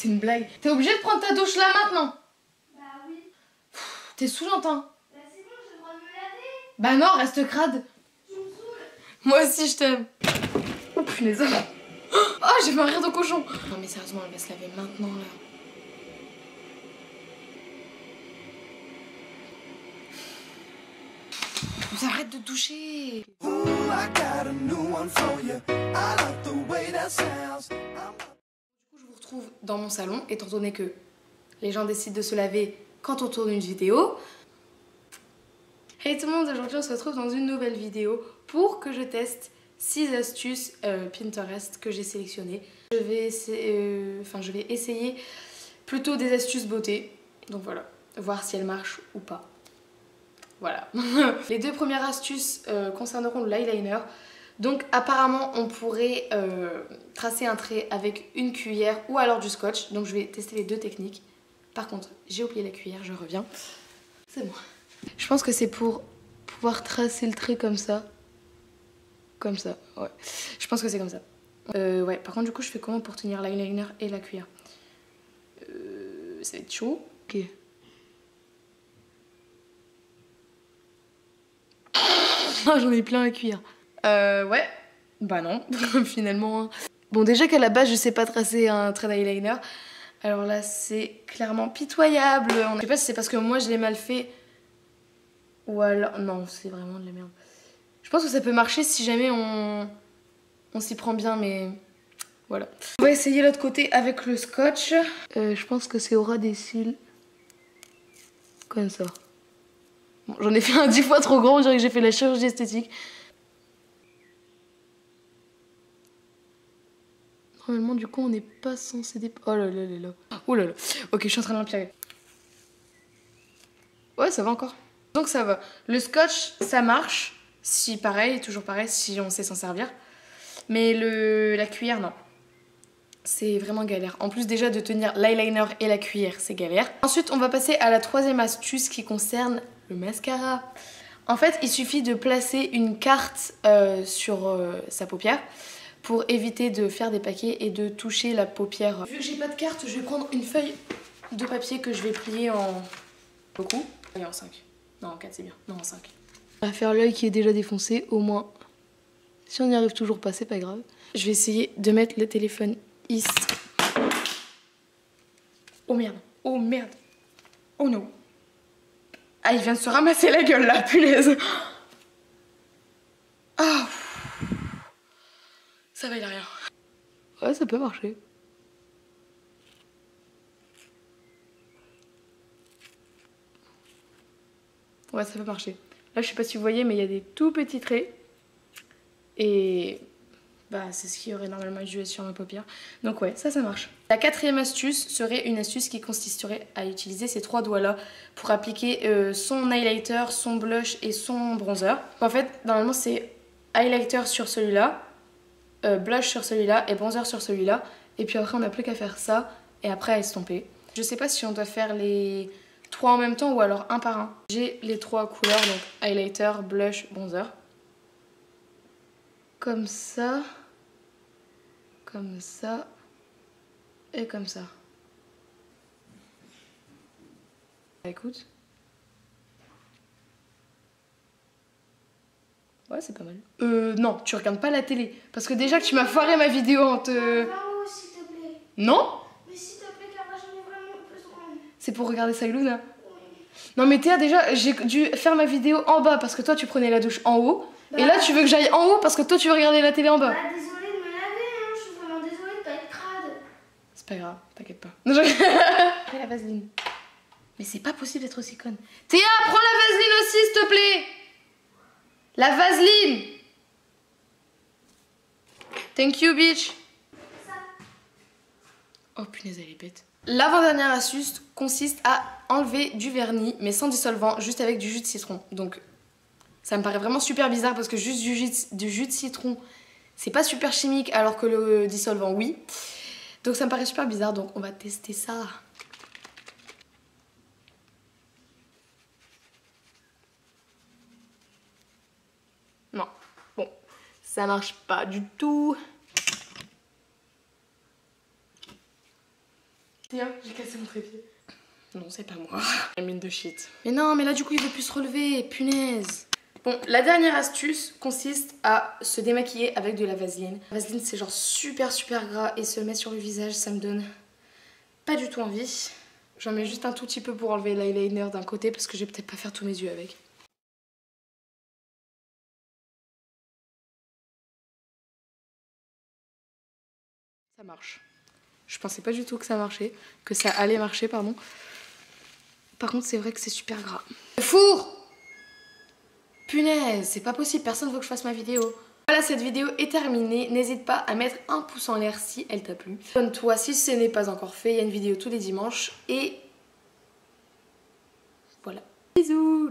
C'est une blague. T'es obligé de prendre ta douche là maintenant Bah oui. T'es sous j'entends. Bah c'est bon, j'ai le droit de me laver. Bah non, reste crade. Tu me saoules. Moi aussi je t'aime. Oh punaise. Oh, j'ai fait un rire de cochon. Non mais sérieusement, elle va se laver maintenant là. Vous arrête de toucher. Ooh, I got a new one for you. I like the way that sounds. I'm Retrouve dans mon salon, étant donné que les gens décident de se laver quand on tourne une vidéo. Hey tout le monde, aujourd'hui on se retrouve dans une nouvelle vidéo pour que je teste 6 astuces euh, Pinterest que j'ai sélectionnées. Je vais, essayer, euh, je vais essayer plutôt des astuces beauté, donc voilà, voir si elles marchent ou pas. Voilà. Les deux premières astuces euh, concerneront l'eyeliner. Donc apparemment on pourrait euh, tracer un trait avec une cuillère ou alors du scotch. Donc je vais tester les deux techniques. Par contre, j'ai oublié la cuillère, je reviens. C'est bon. Je pense que c'est pour pouvoir tracer le trait comme ça. Comme ça, ouais. Je pense que c'est comme ça. Euh, ouais, par contre du coup je fais comment pour tenir l'eyeliner et la cuillère? Euh, Ça va être chaud. Ok. Ah, j'en ai plein à cuire. Euh, ouais. Bah non, finalement. hein. Bon, déjà qu'à la base, je sais pas tracer un trait d'eyeliner. Alors là, c'est clairement pitoyable. Je sais pas si c'est parce que moi, je l'ai mal fait. Ou alors... Non, c'est vraiment de la merde. Je pense que ça peut marcher si jamais on, on s'y prend bien, mais... Voilà. On va essayer l'autre côté avec le scotch. Euh, je pense que c'est aura des cils. Comme ça. Bon, J'en ai fait un dix fois trop grand, on dirait que j'ai fait la chirurgie esthétique. Normalement, du coup, on n'est pas censé dé... Oh là là là là. Oh là là. Ok, je suis en train de l'empirer. Ouais, ça va encore. Donc ça va. Le scotch, ça marche. Si pareil, toujours pareil, si on sait s'en servir. Mais le... la cuillère, non. C'est vraiment galère. En plus déjà de tenir l'eyeliner et la cuillère, c'est galère. Ensuite, on va passer à la troisième astuce qui concerne le mascara. En fait, il suffit de placer une carte euh, sur euh, sa paupière pour éviter de faire des paquets et de toucher la paupière. Vu que j'ai pas de carte, je vais prendre une feuille de papier que je vais plier en beaucoup. Allez, en 5. Non, en 4 c'est bien. Non, en 5. On va faire l'œil qui est déjà défoncé, au moins. Si on n'y arrive toujours pas, c'est pas grave. Je vais essayer de mettre le téléphone ici. Oh merde. Oh merde. Oh non. Ah, il vient de se ramasser la gueule là, punaise. Ah. Ça a rien. Ouais, ça peut marcher. Ouais, ça peut marcher. Là, je sais pas si vous voyez, mais il y a des tout petits traits. Et bah, c'est ce qui aurait normalement dû être sur ma paupière. Donc ouais, ça, ça marche. La quatrième astuce serait une astuce qui consisterait à utiliser ces trois doigts-là pour appliquer euh, son highlighter, son blush et son bronzer. En fait, normalement, c'est highlighter sur celui-là, euh, blush sur celui-là et bronzer sur celui-là. Et puis après, on n'a plus qu'à faire ça et après à estomper. Je sais pas si on doit faire les trois en même temps ou alors un par un. J'ai les trois couleurs, donc highlighter, blush, bronzer. Comme ça, comme ça et comme ça. Bah, Écoute. Ouais, c'est pas mal. Euh, non, tu regardes pas la télé. Parce que déjà que tu m'as foiré ma vidéo en te... Va en haut, s'il te plaît. Non Mais s'il te plaît, car là j'en ai vraiment besoin. C'est pour regarder Sailuna. Non mais Théa, déjà, j'ai dû faire ma vidéo en bas parce que toi tu prenais la douche en haut. Et là tu veux que j'aille en haut parce que toi tu veux regarder la télé en bas. Bah, désolée de me laver, hein. Je suis vraiment désolée de pas être crade. C'est pas grave, t'inquiète pas. Fais la vaseline. Mais c'est pas possible d'être aussi conne. Théa, prends la vaseline aussi, s'il te plaît. La vaseline. Thank you, bitch. Oh punaise, elle est bête. L'avant-dernière astuce consiste à enlever du vernis, mais sans dissolvant, juste avec du jus de citron. Donc, ça me paraît vraiment super bizarre parce que juste du jus de, du jus de citron, c'est pas super chimique, alors que le dissolvant, oui. Donc ça me paraît super bizarre, donc on va tester ça. Non, bon, ça marche pas du tout. Tiens, j'ai cassé mon trépied. Non, c'est pas moi. La mine de shit. Mais non, mais là, du coup, il veut plus se relever. Punaise. Bon, la dernière astuce consiste à se démaquiller avec de la vaseline. La vaseline, c'est genre super, super gras. Et se le mettre sur le visage, ça me donne pas du tout envie. J'en mets juste un tout petit peu pour enlever l'eyeliner d'un côté parce que je vais peut-être pas faire tous mes yeux avec. Ça marche. Je pensais pas du tout que ça marchait, que ça allait marcher, pardon. Par contre, c'est vrai que c'est super gras. Le four Punaise, c'est pas possible, personne veut que je fasse ma vidéo. Voilà, cette vidéo est terminée. N'hésite pas à mettre un pouce en l'air si elle t'a plu. Abonne-toi si ce n'est pas encore fait. Il y a une vidéo tous les dimanches. Et voilà. Bisous